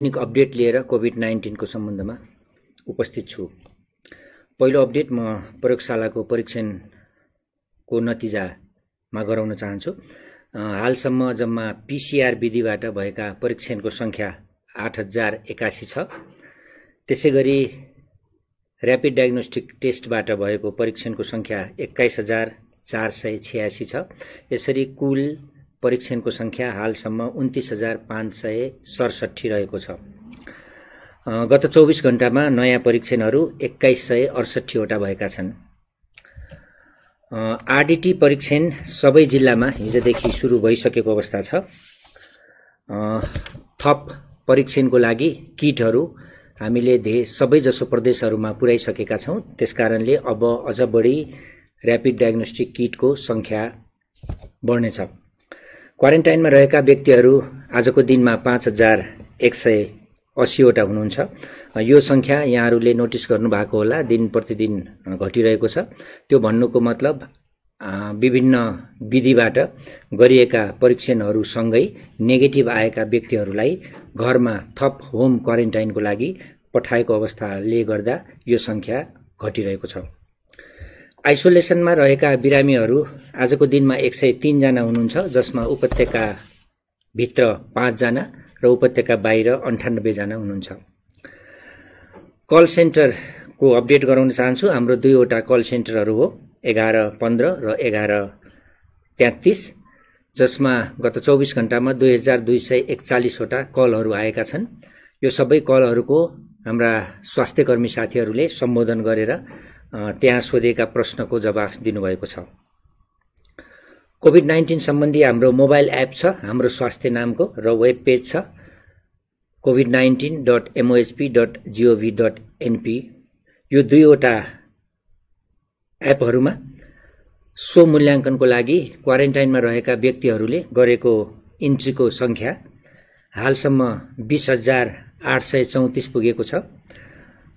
दैनिक update लिएर covid नाइन्टिनको सम्बन्धमा उपस्थित छु। पहिलो अपडेट म प्रयोगशालाको परीक्षणको नतिजामा गराउन चाहन्छु। हालसम्म जम्मा पिसिआर विधिबाट भएका परीक्षणको सङ्ख्या आठ हजार एकासी छ। त्यसै गरी ऱ्यापिड डायग्नोस्टिक टेस्टबाट भएको परीक्षणको सङ्ख्या एक्काइस हजार चार सय छ्यासी छ। यसरी कुल परीक्षणको सङ्ख्या हालसम्म उन्तिस हजार पाँच सय सडसठी रहेको छ। गत चौबिस घन्टामा नयाँ परीक्षणहरू एक्काइस सय अडसट्ठीवटा भएका छन्। आरडिटी परीक्षण सबै जिल्लामा हिजोदेखि सुरु भइसकेको अवस्था छ। थप परीक्षणको लागि किटहरू हामीले धे सबैजसो प्रदेशहरूमा पुर्याइसकेका छौँ। त्यसकारणले अब अझ बढी ऱ्यापिड डायग्नोस्टिक किटको सङ्ख्या बढ्नेछ। क्वारेन्टाइनमा रहेका व्यक्तिहरू आजको दिनमा पाँच हजार एक सय असीवटा हुनुहुन्छ। यो सङ्ख्या यहाँहरूले नोटिस गर्नुभएको होला। दिन प्रतिदिन घटिरहेको छ। त्यो भन्नुको मतलब विभिन्न विधिबाट गरिएका परीक्षणहरूसँगै नेगेटिभ आएका व्यक्तिहरूलाई घरमा थप होम क्वारेन्टाइनको लागि पठाएको अवस्थाले गर्दा यो सङ्ख्या घटिरहेको छ। आइसोलेसनमा रहेका बिरामीहरू आजको दिनमा एक सय तिनजना हुनुहुन्छ जसमा उपत्यकाभित्र पाँचजना र उपत्यका बाहिर अन्ठानब्बेजना हुनुहुन्छ। कल सेन्टरको अपडेट गराउन चाहन्छु। हाम्रो दुईवटा कल सेन्टरहरू हो एघार पन्ध्र र एघार तेत्तिस जसमा गत चौबिस घन्टामा दुई हजार दुई सय एकचालिसवटा कलहरू आएका छन्। यो सबै कलहरूको हाम्रा स्वास्थ्य कर्मी साथीहरूले सम्बोधन गरेर त्यहाँ सोधेका प्रश्नको जवाफ दिनुभएको छ। कोभिड नाइन्टिन सम्बन्धी हाम्रो मोबाइल एप छ हाम्रो स्वास्थ्य नामको र वेब पेज छ covid nineteen dot MOHP dot GOV dot NP यो दुईवटा एपहरूमा सो मूल्याङ्कनको लागि क्वारेन्टाइनमा रहेका व्यक्तिहरूले गरेको इन्ट्रीको सङ्ख्या हालसम्म बिस हजार आठ सय चौतिस पुगेको छ।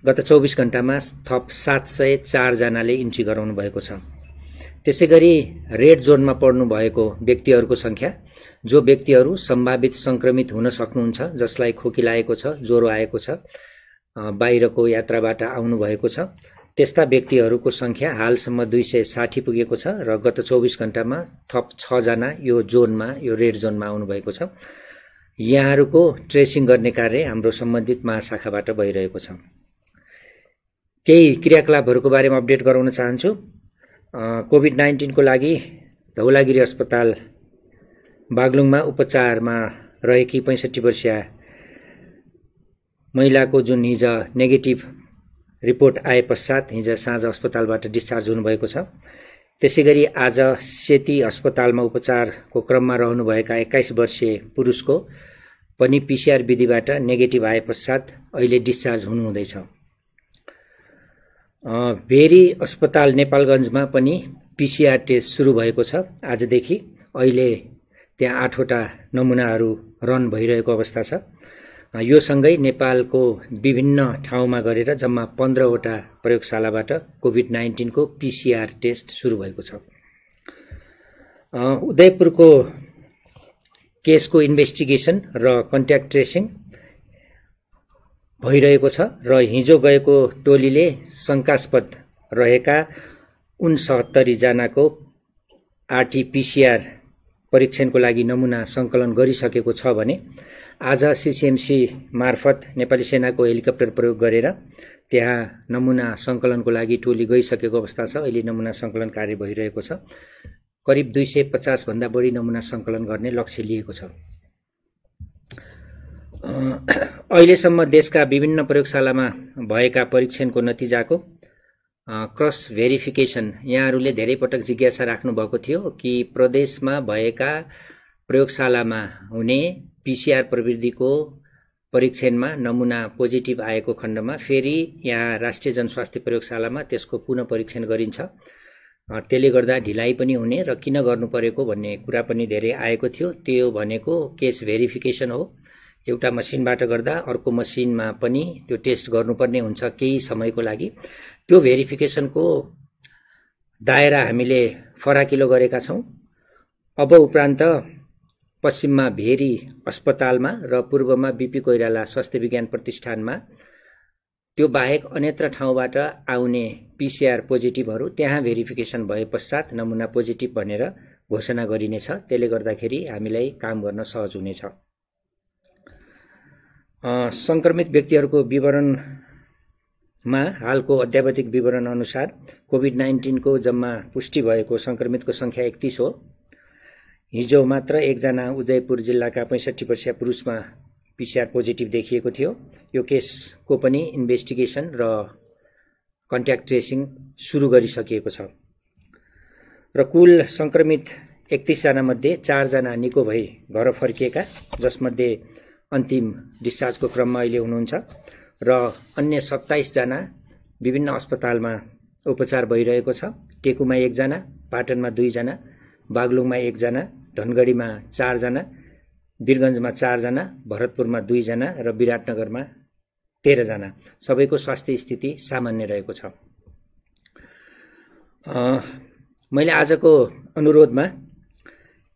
गत चौबिस घन्टामा थप सात सय चारजनाले इन्ट्री गराउनु भएको छ। त्यसै गरी रेड जोनमा पर्नु भएको व्यक्तिहरूको सङ्ख्या जो व्यक्तिहरू सम्भावित सङ्क्रमित हुन सक्नुहुन्छ जसलाई खोकी लागेको छ ज्वरो आएको छ बाहिरको यात्राबाट आउनुभएको छ त्यस्ता व्यक्तिहरूको सङ्ख्या हालसम्म दुई सय साठी पुगेको छ र गत चौबिस घन्टामा थप छजना यो जोनमा यो रेड जोनमा आउनुभएको छ। यहाँहरूको ट्रेसिङ गर्ने कार्य हाम्रो सम्बन्धित महाशाखाबाट भइरहेको छ। केही क्रियाकलापहरूको बारेमा अपडेट गराउन चाहन्छु। कोभिड नाइन्टिनको लागि धौलागिरी अस्पताल बागलुङमा उपचारमा रहेकी पैँसठी वर्षीय महिलाको जुन हिज नेगेटिभ रिपोर्ट आए पश्चात हिज साँझ अस्पतालबाट डिस्चार्ज हुनुभएको छ। त्यसै गरी आज सेती अस्पतालमा उपचारको क्रममा रहनुभएका एक्काइस वर्षीय पुरुषको पनि पिसिआर विधिबाट नेगेटिभ आए पश्चात अहिले डिस्चार्ज हुनुहुँदैछ। भेरी अस्पताल नेपालगञ्जमा पनि पिसिआर टेस्ट सुरु भएको छ आजदेखि। अहिले त्यहाँ आठवटा नमुनाहरू रन भइरहेको अवस्था छ। यो सँगै नेपालको विभिन्न ठाउँमा गरेर जम्मा पन्ध्रवटा प्रयोगशालाबाट कोभिड नाइन्टिनको पिसिआर टेस्ट सुरु भएको छ। उदयपुरको केसको इन्भेस्टिगेसन र कन्ट्याक्ट ट्रेसिङ भइरहेको छ र हिजो गएको टोलीले शङ्कास्पद रहेका उनसत्तरीजनाको आरटिपिसिआर परीक्षणको लागि नमुना सङ्कलन गरिसकेको छ भने आज सिसिएमसी मार्फत नेपाली सेनाको हेलिकप्टर प्रयोग गरेर त्यहाँ नमुना सङ्कलनको लागि टोली गइसकेको अवस्था छ। अहिले नमुना सङ्कलन कार्य भइरहेको छ। करिब दुई सय पचासभन्दा बढी नमुना सङ्कलन गर्ने लक्ष्य लिएको छ। अहिलेसम्म देशका विभिन्न प्रयोगशालामा भएका परीक्षणको नतिजाको क्रस भेरिफिकेसन यहाँहरूले धेरै पटक जिज्ञासा राख्नुभएको थियो कि प्रदेशमा भएका प्रयोगशालामा हुने पिसिआर प्रविधिको परीक्षणमा नमुना पोजिटिभ आएको खण्डमा फेरि यहाँ राष्ट्रिय जनस्वास्थ्य प्रयोगशालामा त्यसको पुनः परीक्षण गरिन्छ। त्यसले गर्दा ढिलाइ पनि हुने र किन गर्नु परेको भन्ने कुरा पनि धेरै आएको थियो। त्यो भनेको केस भेरिफिकेसन हो। एउटा मसिनबाट गर्दा अर्को मसिनमा पनि त्यो टेस्ट गर्नुपर्ने हुन्छ केही समयको लागि। त्यो भेरिफिकेसनको दायरा हामीले फराकिलो गरेका छौँ। अब उपरान्त पश्चिममा भेरी अस्पतालमा र पूर्वमा बिपी कोइराला स्वास्थ्य विज्ञान प्रतिष्ठानमा त्यो बाहेक अन्यत्र ठाउँबाट आउने पिसिआर पोजिटिभहरू त्यहाँ भेरिफिकेसन भए पश्चात नमुना पोजिटिभ भनेर घोषणा गरिनेछ। त्यसले गर्दाखेरि हामीलाई काम गर्न सहज हुनेछ। सङ्क्रमित व्यक्तिहरूको विवरणमा हालको अध्यावधिक विवरण अनुसार कोभिड नाइन्टिनको जम्मा पुष्टि भएको सङ्क्रमितको सङ्ख्या एकतिस हो। हिजो मात्र एकजना उदयपुर जिल्लाका पैँसठी वर्षीय पुरुषमा पिसिआर पोजिटिभ देखिएको थियो। यो केसको पनि इन्भेस्टिगेसन र कन्ट्याक्ट ट्रेसिङ सुरु गरिसकिएको छ। र कुल सङ्क्रमित एकतिसजना मध्ये चारजना निको भई घर फर्किएका जसमध्ये अन्तिम डिस्चार्जको क्रममा अहिले हुनुहुन्छ र अन्य सत्ताइसजना विभिन्न अस्पतालमा उपचार भइरहेको छ। टेकुमा एकजना पाटनमा दुईजना बागलुङमा एकजना धनगढीमा चारजना वीरगञ्जमा चारजना भरतपुरमा दुईजना र विराटनगरमा तेह्रजना। सबैको स्वास्थ्य स्थिति सामान्य रहेको छ। मैले आजको अनुरोधमा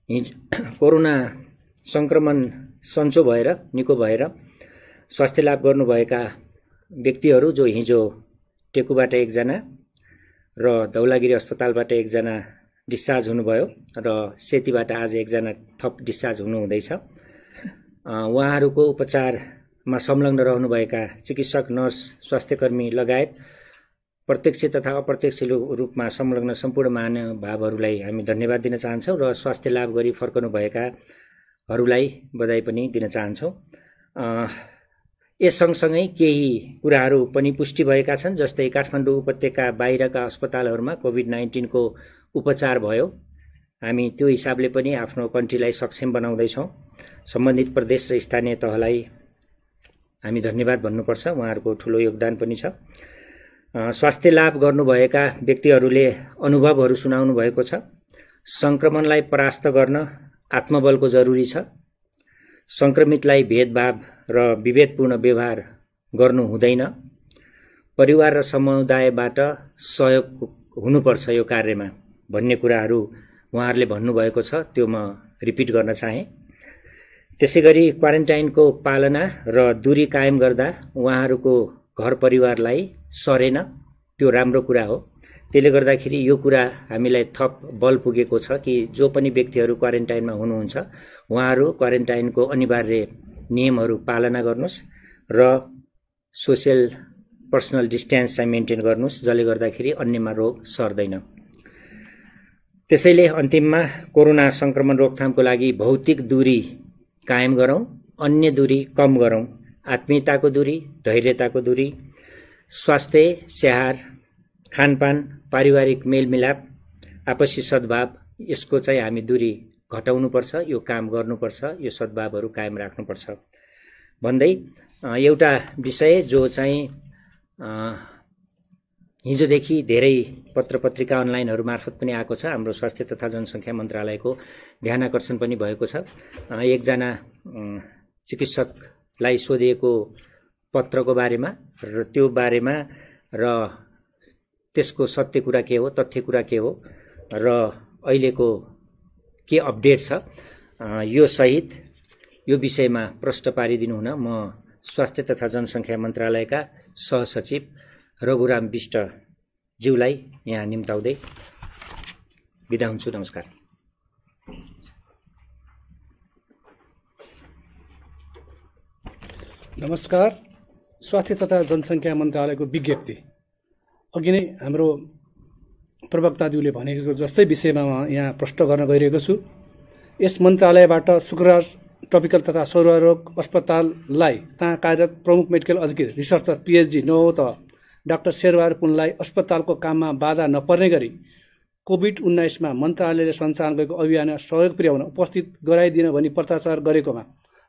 हिज कोरोना सङ्क्रमण सन्चो भएर निको भएर स्वास्थ्य लाभ गर्नुभएका व्यक्तिहरू जो हिजो टेकुबाट एकजना र धौलागिरी अस्पतालबाट एकजना डिस्चार्ज हुनुभयो र सेतीबाट आज एकजना थप डिस्चार्ज हुनुहुँदैछ। उहाँहरूको उपचारमा संलग्न रहनुभएका चिकित्सक नर्स स्वास्थ्यकर्मी लगायत प्रत्यक्ष तथा अप्रत्यक्ष रूपमा संलग्न सम्पूर्ण महानुभावहरूलाई हामी धन्यवाद दिन चाहन्छौँ र स्वास्थ्य लाभ गरी फर्कनुभएकाहरूलाई बधाई पनि दिन चाहन्छौँ। यस सँगसँगै केही कुराहरू पनि पुष्टि भएका छन् जस्तै काठमाडौँ उपत्यका बाहिरका अस्पतालहरूमा कोभिड नाइन्टिनको उपचार भयो। हामी त्यो हिसाबले पनि आफ्नो कन्ट्रीलाई सक्षम बनाउँदैछौँ। सम्बन्धित प्रदेश र स्थानीय तहलाई हामी धन्यवाद भन्नुपर्छ उहाँहरूको ठुलो योगदान पनि छ। स्वास्थ्य लाभ गर्नुभएका व्यक्तिहरूले अनुभवहरू सुनाउनु भएको छ। सङ्क्रमणलाई परास्त गर्न आत्मबलको जरुरी छ। सङ्क्रमितलाई भेदभाव र विभेदपूर्ण व्यवहार गर्नु हुँदैन। परिवार र समुदायबाट सहयोग हुनुपर्छ यो कार्यमा भन्ने कुराहरू उहाँहरूले भन्नुभएको छ त्यो म रिपिट गर्न चाहेँ। त्यसै गरी क्वारेन्टाइनको पालना र दूरी कायम गर्दा उहाँहरूको घर परिवारलाई सरेन त्यो राम्रो कुरा हो। त्यसले गर्दाखेरि यो कुरा हामीलाई थप बल पुगेको छ कि जो पनि व्यक्तिहरू क्वारेन्टाइनमा हुनुहुन्छ उहाँहरू क्वारेन्टाइनको अनिवार्य नियमहरू पालना गर्नुहोस् र सोसियल पर्सनल डिस्टेन्स चाहिँ मेन्टेन गर्नुहोस् जसले गर्दाखेरि अन्यमा रोग सर्दैन। त्यसैले अन्तिममा कोरोना सङ्क्रमण रोकथामको लागि भौतिक दूरी कायम गरौँ अन्य दूरी कम गरौँ। आत्मीयताको दूरी धैर्यताको दूरी स्वास्थ्य स्याहार खानपान पारिवारिक मेलमिलाप आपसी सद्भाव यसको चाहिँ हामी दूरी घटाउनुपर्छ यो काम गर्नुपर्छ यो सद्भावहरू कायम राख्नुपर्छ। भन्दै एउटा विषय जो चाहिँ हिजोदेखि धेरै पत्र पत्रिका अनलाइनहरू मार्फत पनि आएको छ हाम्रो स्वास्थ्य तथा जनसङ्ख्या मन्त्रालयको ध्यान आकर्षण पनि भएको छ। एकजना चिकित्सकलाई सोधिएको पत्रको बारेमा र त्यो बारेमा र त्यसको सत्य कुरा के हो तथ्य कुरा के हो र अहिलेको के अपडेट छ यो सहित यो विषयमा प्रष्ट पारिदिनु हुन म स्वास्थ्य तथा जनसङ्ख्या मन्त्रालयका सहसचिव रघुराम विष्टज्यूलाई यहाँ निम्ताउँदै बिदा हुन्छु नमस्कार। नमस्कार। स्वास्थ्य तथा जनसङ्ख्या मन्त्रालयको विज्ञप्ति। अघि नै हाम्रो प्रवक्ताज्यूले भनेको जस्तै विषयमा यहाँ प्रष्ट गर्न गइरहेको छु। यस मन्त्रालयबाट शुक्रबार ट्रपिकल तथा सौररोग अस्पताललाई ता कार्यरत प्रमुख मेडिकल अधिकृत रिसर्चर पिएचडी नौ डाक्टर शेरवार पुनलाई अस्पतालको काममा बाधा नपर्ने गरी कोभिड उन्नाइसमा मन्त्रालयले सञ्चालन गरेको अभियानमा सहयोग पुर्याउन उपस्थित गराइदिन भनी पत्राचार गरेकोमा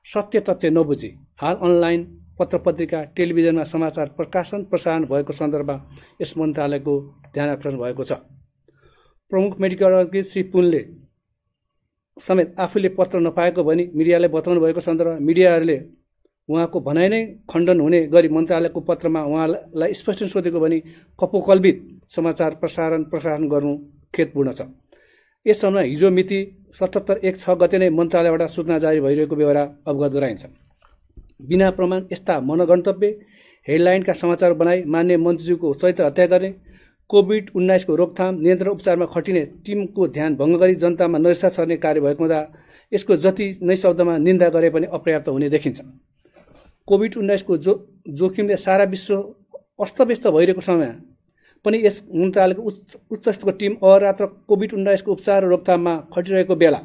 सत्य तथ्य नबुझी। हाल अनलाइन पत्र पत्रिका टेलिभिजनमा समाचार प्रकाशन प्रसारण भएको सन्दर्भमा यस मन्त्रालयको ध्यान आकर्षण भएको छ। प्रमुख मेडिकल अधिकृत श्री पुनले समेत आफूले पत्र नपाएको भनी मिडियालाई बताउनु भएको सन्दर्भमा मिडियाहरूले उहाँको भनाइ नै खण्डन हुने गरी मन्त्रालयको पत्रमा उहाँलाई स्पष्ट सोधेको भनी कपोकल्पित समाचार प्रसारण प्रसारण गर्नु खेतपूर्ण छ। यस सम्बन्धमा हिजो मिति सतहत्तर एक छ गते नै मन्त्रालयबाट सूचना जारी भइरहेको बेहोरा अवगत गराइन्छ। बिना प्रमाण यस्ता मनगन्तव्य हेडलाइनका समाचार बनाई मान्य मन्त्रीज्यूको चरित्र हत्या गर्ने कोभिड उन्नाइसको रोकथाम नियन्त्रण उपचारमा खटिने टिमको ध्यान भङ्ग गरी जनतामा नरेसा छर्ने कार्य भएको हुँदा यसको जति नै शब्दमा निन्दा गरे पनि अपर्याप्त हुने देखिन्छ। कोभिड उन्नाइसको जो जोखिमले सारा विश्व अस्तव्यस्त भइरहेको समयमा पनि यस मन्त्रालयको उच्च उच्च स्तरको टिम अहरात्र कोभिड उन्नाइसको उपचार रोकथाममा खटिरहेको बेला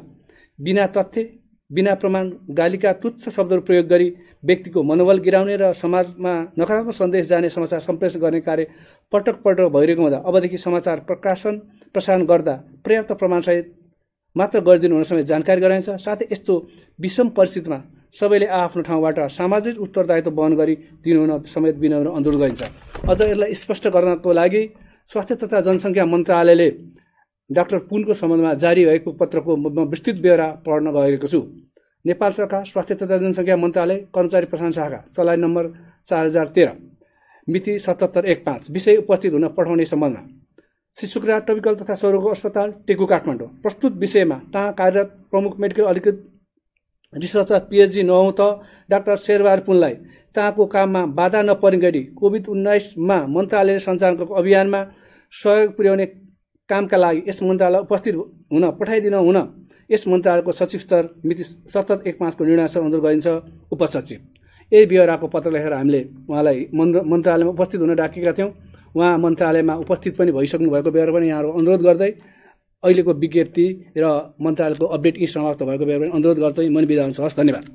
बिना तथ्य बिना प्रमाण गालीका तुच्छ शब्दहरू प्रयोग गरी व्यक्तिको मनोबल गिराउने र समाजमा नकारात्मक सन्देश जाने समाचार सम्प्रेषण गर्ने कार्य पटक पटक भइरहेको हुँदा अबदेखि समाचार प्रकाशन प्रसारण गर्दा पर्याप्त प्रमाणसहित मात्र गरिदिनु हुन समेत जानकारी गराइन्छ। साथै यस्तो विषम परिस्थितिमा सबैले आफ्नो ठाउँबाट सामाजिक उत्तरदायित्व वहन गरी दिनुहुन समेत विनम्र अनुरोध गरिन्छ। अझ यसलाई स्पष्ट गर्नको लागि स्वास्थ्य तथा जनसङ्ख्या मन्त्रालयले डाक्टर पुनको सम्बन्धमा जारी भएको पत्रको म विस्तृत बेहोरा पढ्न गएको छु। नेपाल सरकार स्वास्थ्य तथा जनसङ्ख्या मन्त्रालय कर्मचारी प्रशासन शाखा चलाइ नम्बर चार हजार तेह्र मिति सतहत्तर एक पाँच विषय उपस्थित हुन पठाउने सम्बन्धमा। श्री शुक्रा टपिकल तथा स्वरोग अस्पताल टेकु काठमाडौँ। प्रस्तुत विषयमा तहाँ कार्यरत प्रमुख मेडिकल अलिकति रिसर्चर पिएचडी नहुँ त डाक्टर शेरबहार पुनलाई तहाँको काममा बाधा नपर्ने गरी कोभिड उन्नाइसमा मन्त्रालयले सञ्चालनको अभियानमा सहयोग पुर्याउने कामका लागि यस मन्त्रालय उपस्थित हुन पठाइदिन हुन यस मन्त्रालयको सचिव स्तर मिति सतत एक पाँचको निर्णय अनुरोध गरिन्छ। उपसचिव। यही बेहोराको पत्र लेखेर हामीले उहाँलाई मन्त्रालयमा उपस्थित हुन डाकेका थियौँ। उहाँ मन्त्रालयमा उपस्थित पनि भइसक्नु भएको बेहोरा पनि यहाँहरू अनुरोध गर्दै अहिलेको विज्ञप्ति र मन्त्रालयको अपडेट यी समाप्त भएको बेला अनुरोध गर्दै मन बिदा हुन्छ। हस् धन्यवाद।